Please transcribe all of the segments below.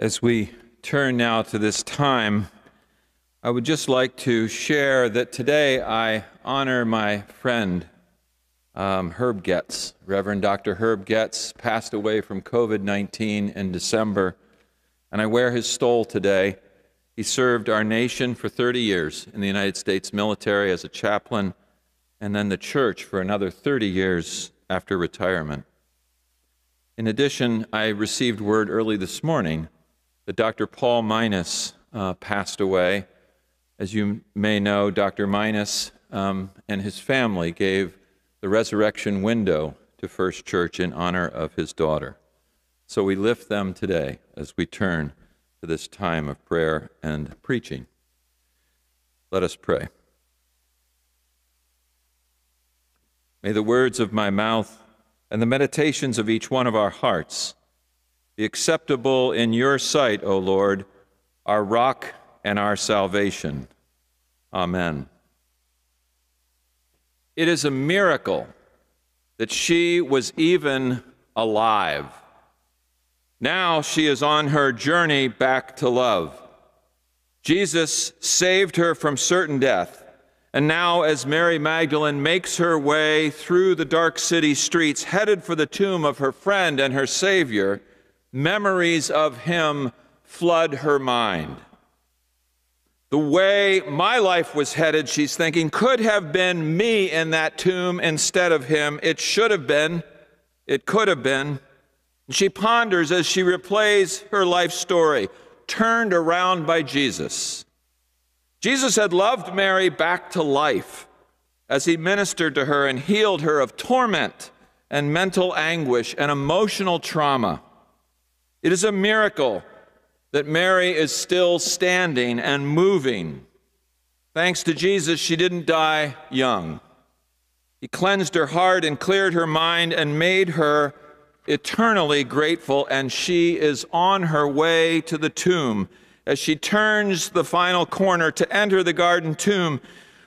As we turn now to this time, I would just like to share that today I honor my friend um, Herb Getz. Reverend Dr. Herb Getz passed away from COVID 19 in December, and I wear his stole today. He served our nation for 30 years in the United States military as a chaplain, and then the church for another 30 years after retirement. In addition, I received word early this morning that Dr. Paul Minus uh, passed away. As you may know, Dr. Minus um, and his family gave the resurrection window to First Church in honor of his daughter. So we lift them today as we turn to this time of prayer and preaching. Let us pray. May the words of my mouth and the meditations of each one of our hearts acceptable in your sight, O Lord, our rock and our salvation. Amen. It is a miracle that she was even alive. Now she is on her journey back to love. Jesus saved her from certain death. And now, as Mary Magdalene makes her way through the dark city streets, headed for the tomb of her friend and her Savior, memories of him flood her mind. The way my life was headed, she's thinking, could have been me in that tomb instead of him. It should have been. It could have been. She ponders as she replays her life story, turned around by Jesus. Jesus had loved Mary back to life as he ministered to her and healed her of torment and mental anguish and emotional trauma. It is a miracle that Mary is still standing and moving. Thanks to Jesus, she didn't die young. He cleansed her heart and cleared her mind and made her eternally grateful, and she is on her way to the tomb. As she turns the final corner to enter the garden tomb,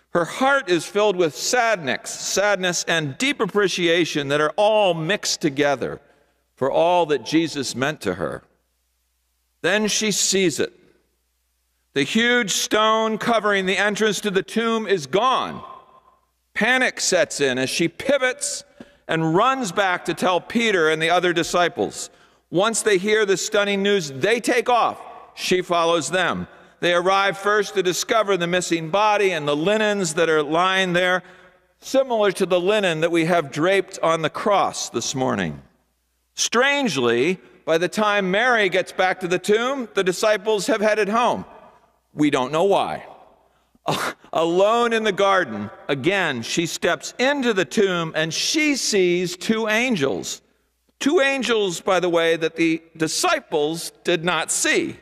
her heart is filled with sadness, sadness and deep appreciation that are all mixed together for all that Jesus meant to her. Then she sees it. The huge stone covering the entrance to the tomb is gone. Panic sets in as she pivots and runs back to tell Peter and the other disciples. Once they hear the stunning news, they take off. She follows them. They arrive first to discover the missing body and the linens that are lying there, similar to the linen that we have draped on the cross this morning. Strangely, by the time Mary gets back to the tomb, the disciples have headed home. We don't know why. Alone in the garden, again, she steps into the tomb and she sees two angels. Two angels, by the way, that the disciples did not see.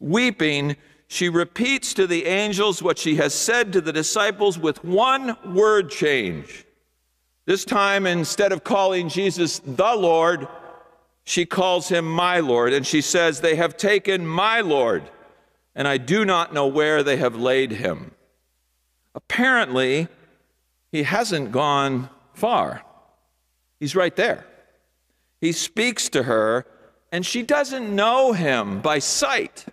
Weeping, she repeats to the angels what she has said to the disciples with one word change. This time, instead of calling Jesus the Lord, she calls him my Lord, and she says, They have taken my Lord, and I do not know where they have laid him. Apparently, he hasn't gone far. He's right there. He speaks to her, and she doesn't know him by sight.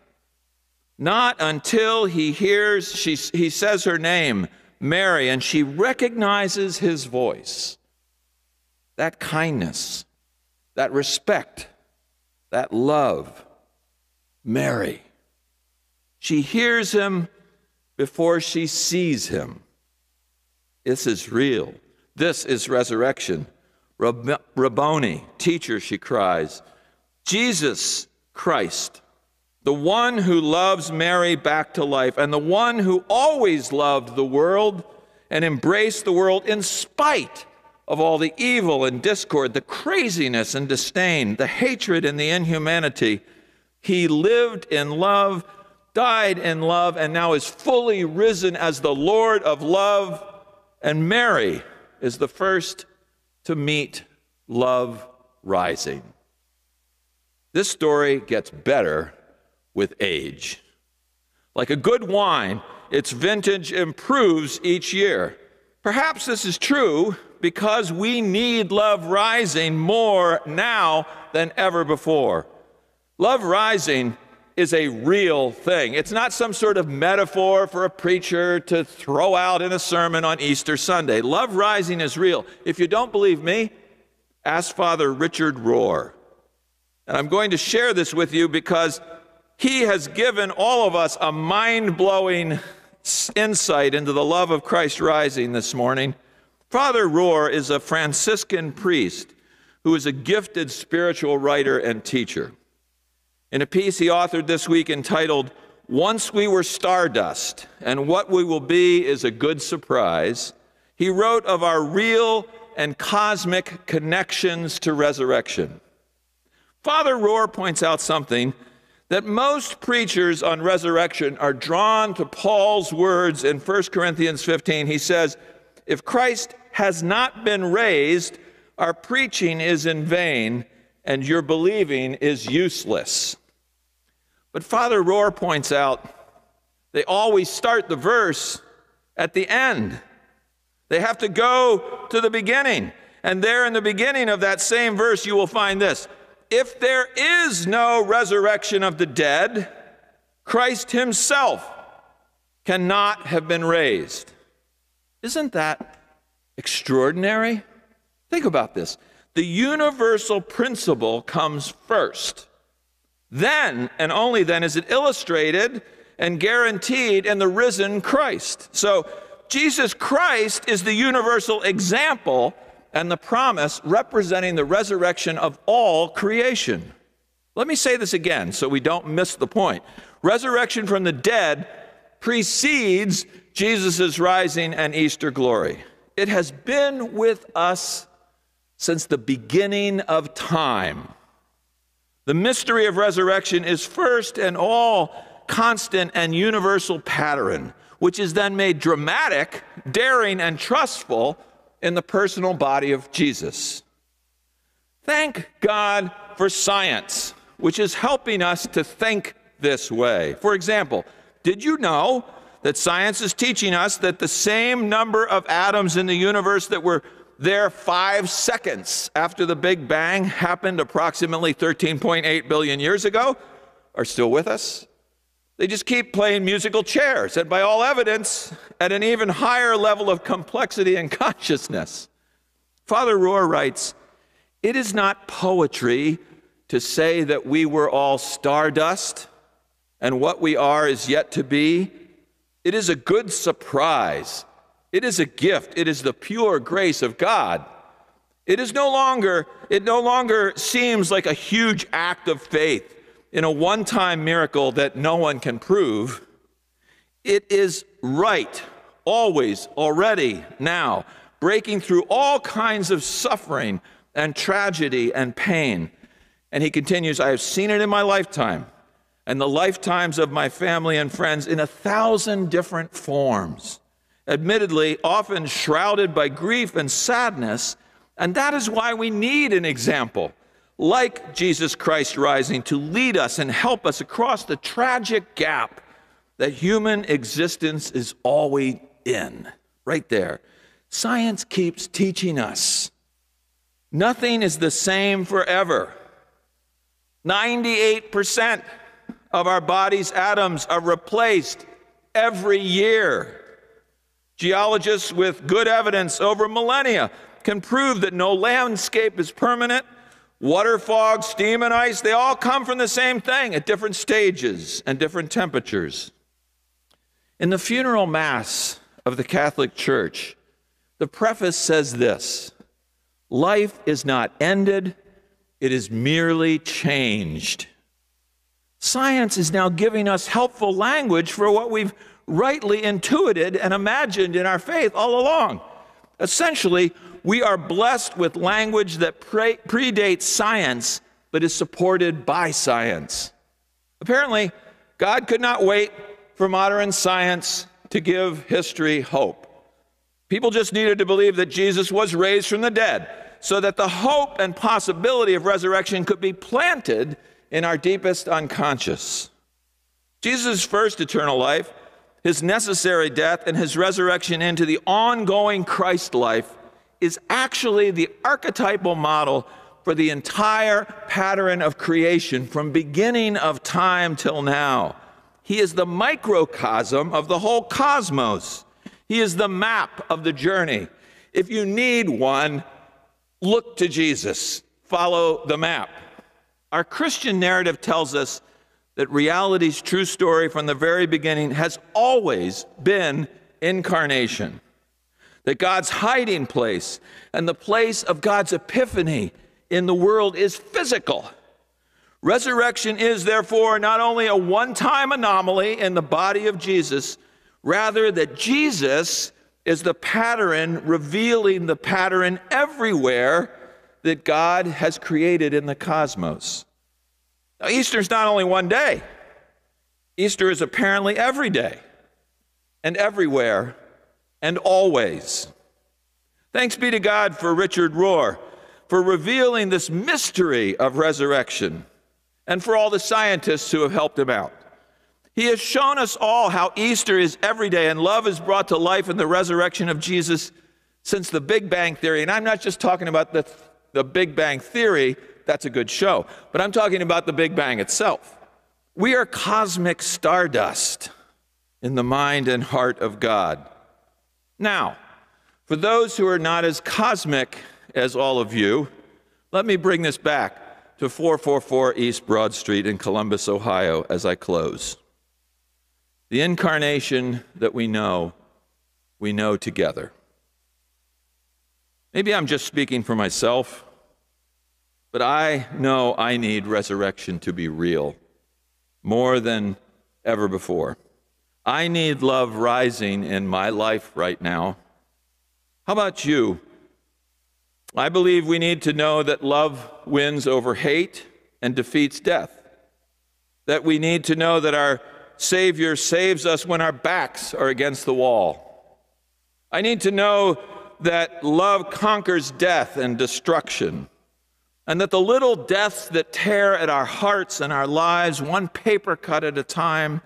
Not until he hears, she, he says her name, Mary, and she recognizes his voice. That kindness, that respect, that love. Mary. She hears him before she sees him. This is real. This is resurrection. Rabboni, teacher, she cries. Jesus Christ, the one who loves Mary back to life, and the one who always loved the world and embraced the world in spite of all the evil and discord, the craziness and disdain, the hatred and the inhumanity. He lived in love, died in love, and now is fully risen as the Lord of love. And Mary is the first to meet love rising. This story gets better with age. Like a good wine, its vintage improves each year. Perhaps this is true because we need love rising more now than ever before. Love rising is a real thing. It's not some sort of metaphor for a preacher to throw out in a sermon on Easter Sunday. Love rising is real. If you don't believe me, ask Father Richard Rohr. And I'm going to share this with you because he has given all of us a mind blowing insight into the love of Christ rising this morning. Father Rohr is a Franciscan priest who is a gifted spiritual writer and teacher. In a piece he authored this week entitled, Once We Were Stardust, and What We Will Be is a Good Surprise, he wrote of our real and cosmic connections to resurrection. Father Rohr points out something that most preachers on resurrection are drawn to Paul's words in 1 Corinthians 15. He says, If Christ has not been raised, our preaching is in vain and your believing is useless. But Father Rohr points out they always start the verse at the end. They have to go to the beginning. And there in the beginning of that same verse, you will find this if there is no resurrection of the dead, Christ himself cannot have been raised. Isn't that extraordinary? Think about this. The universal principle comes first. Then, and only then, is it illustrated and guaranteed in the risen Christ. So, Jesus Christ is the universal example and the promise representing the resurrection of all creation. Let me say this again so we don't miss the point. Resurrection from the dead precedes Jesus' rising and Easter glory. It has been with us since the beginning of time. The mystery of resurrection is first and all constant and universal pattern, which is then made dramatic, daring, and trustful in the personal body of Jesus. Thank God for science, which is helping us to think this way. For example, did you know that science is teaching us that the same number of atoms in the universe that were there five seconds after the Big Bang happened approximately 13.8 billion years ago are still with us? They just keep playing musical chairs, and by all evidence, at an even higher level of complexity and consciousness. Father Rohr writes It is not poetry to say that we were all stardust and what we are is yet to be. It is a good surprise. It is a gift. It is the pure grace of God. It is no longer, it no longer seems like a huge act of faith in a one time miracle that no one can prove. It is right, always, already, now, breaking through all kinds of suffering and tragedy and pain. And he continues, I have seen it in my lifetime and the lifetimes of my family and friends in a thousand different forms. Admittedly, often shrouded by grief and sadness, and that is why we need an example like Jesus Christ rising to lead us and help us across the tragic gap that human existence is always in. Right there. Science keeps teaching us nothing is the same forever. 98% of our body's atoms are replaced every year. Geologists with good evidence over millennia can prove that no landscape is permanent Water, fog, steam, and ice, they all come from the same thing at different stages and different temperatures. In the funeral mass of the Catholic Church, the preface says this Life is not ended, it is merely changed. Science is now giving us helpful language for what we've rightly intuited and imagined in our faith all along. Essentially, we are blessed with language that pre- predates science but is supported by science. Apparently, God could not wait for modern science to give history hope. People just needed to believe that Jesus was raised from the dead so that the hope and possibility of resurrection could be planted in our deepest unconscious. Jesus' first eternal life, his necessary death, and his resurrection into the ongoing Christ life is actually the archetypal model for the entire pattern of creation from beginning of time till now. He is the microcosm of the whole cosmos. He is the map of the journey. If you need one, look to Jesus. Follow the map. Our Christian narrative tells us that reality's true story from the very beginning has always been incarnation. That God's hiding place and the place of God's epiphany in the world is physical. Resurrection is therefore not only a one time anomaly in the body of Jesus, rather, that Jesus is the pattern revealing the pattern everywhere that God has created in the cosmos. Now, Easter is not only one day, Easter is apparently every day and everywhere and always. Thanks be to God for Richard Rohr for revealing this mystery of resurrection and for all the scientists who have helped him out. He has shown us all how Easter is every day and love is brought to life in the resurrection of Jesus since the Big Bang Theory. And I'm not just talking about the, the Big Bang Theory, that's a good show, but I'm talking about the Big Bang itself. We are cosmic stardust in the mind and heart of God. Now, for those who are not as cosmic as all of you, let me bring this back to 444 East Broad Street in Columbus, Ohio, as I close. The incarnation that we know, we know together. Maybe I'm just speaking for myself, but I know I need resurrection to be real more than ever before. I need love rising in my life right now. How about you? I believe we need to know that love wins over hate and defeats death. That we need to know that our Savior saves us when our backs are against the wall. I need to know that love conquers death and destruction, and that the little deaths that tear at our hearts and our lives, one paper cut at a time,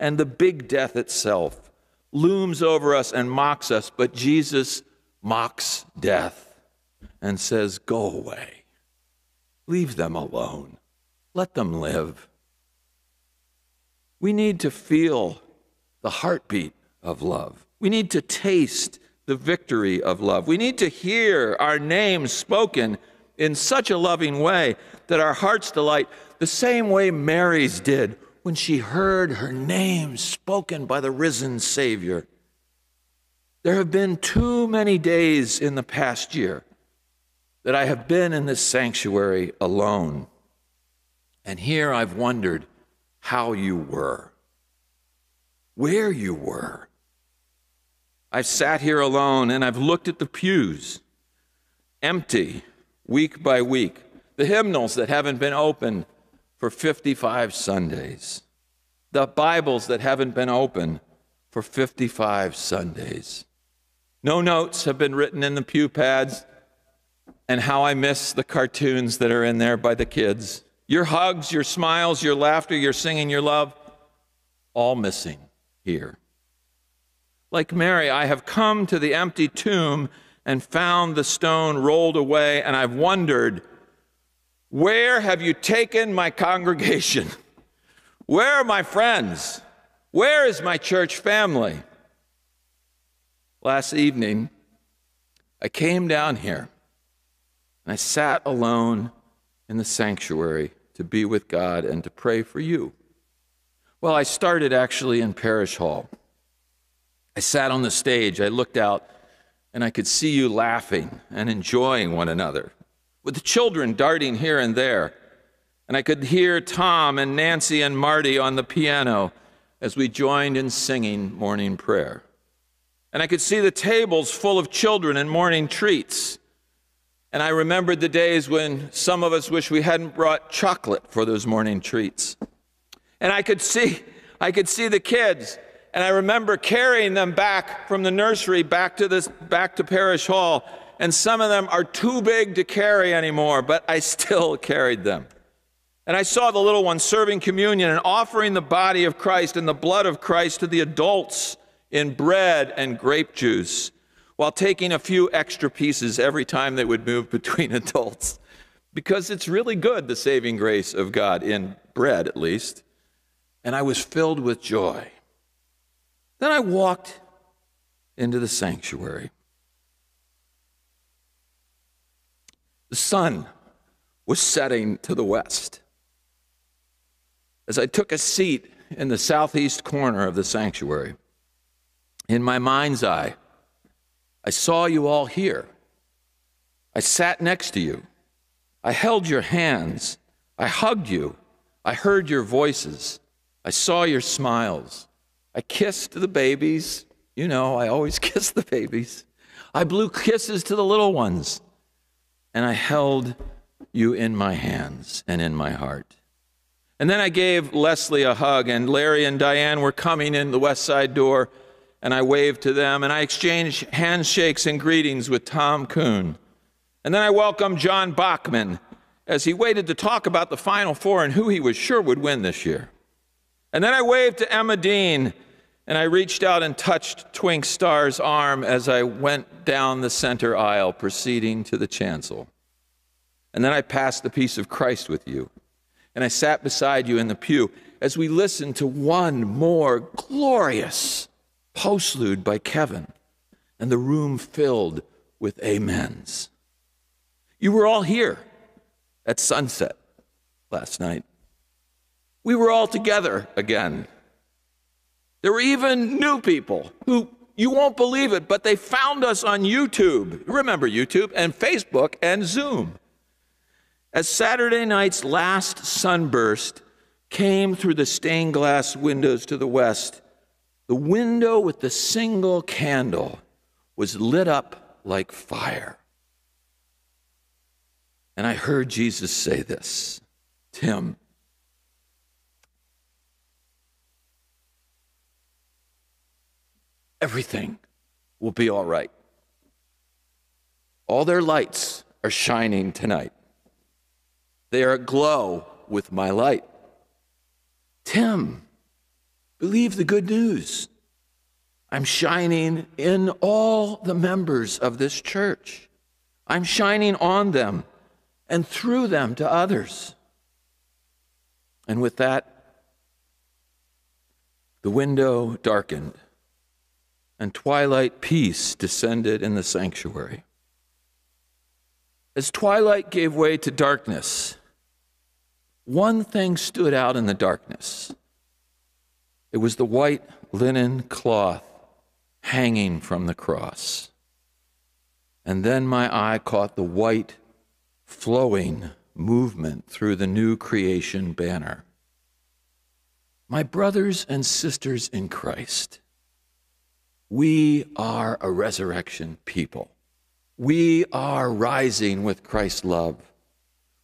and the big death itself looms over us and mocks us, but Jesus mocks death and says, Go away. Leave them alone. Let them live. We need to feel the heartbeat of love. We need to taste the victory of love. We need to hear our names spoken in such a loving way that our hearts delight the same way Mary's did when she heard her name spoken by the risen Savior. There have been too many days in the past year that I have been in this sanctuary alone. And here I've wondered how you were, where you were. I've sat here alone and I've looked at the pews, empty, week by week, the hymnals that haven't been opened for 55 Sundays, the Bibles that haven't been opened for 55 Sundays. No notes have been written in the pew pads and how I miss the cartoons that are in there by the kids. Your hugs, your smiles, your laughter, your singing, your love, all missing here. Like Mary, I have come to the empty tomb and found the stone rolled away, and I've wondered, where have you taken my congregation? Where are my friends? Where is my church family? Last evening, I came down here and I sat alone in the sanctuary to be with God and to pray for you. Well, I started actually in Parish Hall. I sat on the stage, I looked out, and I could see you laughing and enjoying one another, with the children darting here and there. And I could hear Tom and Nancy and Marty on the piano as we joined in singing morning prayer. And I could see the tables full of children and morning treats. And I remembered the days when some of us wish we hadn't brought chocolate for those morning treats. And I could see, I could see the kids, and I remember carrying them back from the nursery back to this, back to Parish Hall. And some of them are too big to carry anymore, but I still carried them. And I saw the little ones serving communion and offering the body of Christ and the blood of Christ to the adults in bread and grape juice while taking a few extra pieces every time they would move between adults. because it's really good, the saving grace of God, in bread at least. And I was filled with joy. Then I walked into the sanctuary. The sun was setting to the west. As I took a seat in the southeast corner of the sanctuary, in my mind's eye, I saw you all here. I sat next to you. I held your hands. I hugged you. I heard your voices. I saw your smiles. I kissed the babies. You know, I always kiss the babies. I blew kisses to the little ones. And I held you in my hands and in my heart. And then I gave Leslie a hug, and Larry and Diane were coming in the west side door, and I waved to them, and I exchanged handshakes and greetings with Tom Kuhn. And then I welcomed John Bachman as he waited to talk about the Final Four and who he was sure would win this year. And then I waved to Emma Dean and I reached out and touched Twink Star's arm as I went down the center aisle, proceeding to the chancel. And then I passed the peace of Christ with you. And I sat beside you in the pew as we listened to one more glorious postlude by Kevin, and the room filled with amens. You were all here at sunset last night. We were all together again. There were even new people who you won't believe it, but they found us on YouTube. Remember YouTube and Facebook and Zoom. As Saturday night's last sunburst came through the stained glass windows to the west, the window with the single candle was lit up like fire. And I heard Jesus say this Tim, everything will be all right. All their lights are shining tonight. They are aglow with my light. Tim, believe the good news. I'm shining in all the members of this church. I'm shining on them and through them to others. And with that, the window darkened, and twilight peace descended in the sanctuary. As twilight gave way to darkness, one thing stood out in the darkness. It was the white linen cloth hanging from the cross. And then my eye caught the white flowing movement through the new creation banner. My brothers and sisters in Christ, we are a resurrection people. We are rising with Christ's love.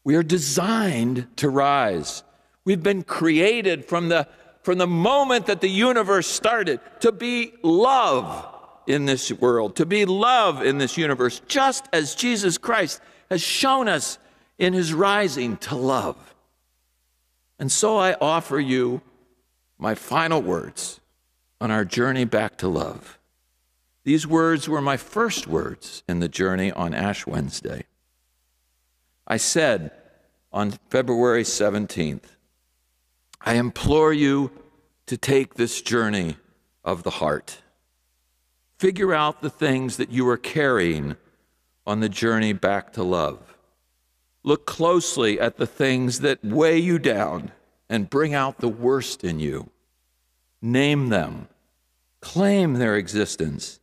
We are designed to rise. We've been created from the, from the moment that the universe started to be love in this world, to be love in this universe, just as Jesus Christ has shown us in his rising to love. And so I offer you my final words on our journey back to love. These words were my first words in the journey on Ash Wednesday. I said on February 17th, I implore you to take this journey of the heart. Figure out the things that you are carrying on the journey back to love. Look closely at the things that weigh you down and bring out the worst in you. Name them, claim their existence,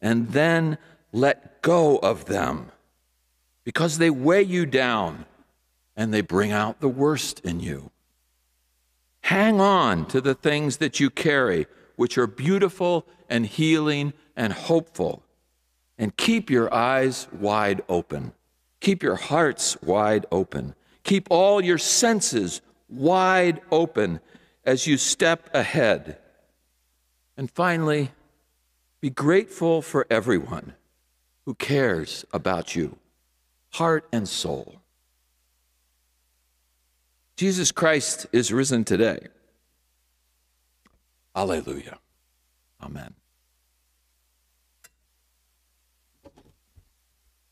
and then let go of them because they weigh you down and they bring out the worst in you. Hang on to the things that you carry, which are beautiful and healing and hopeful and keep your eyes wide open. Keep your hearts wide open. Keep all your senses wide open as you step ahead. And finally, be grateful for everyone who cares about you, heart and soul. Jesus Christ is risen today. Alleluia. Amen.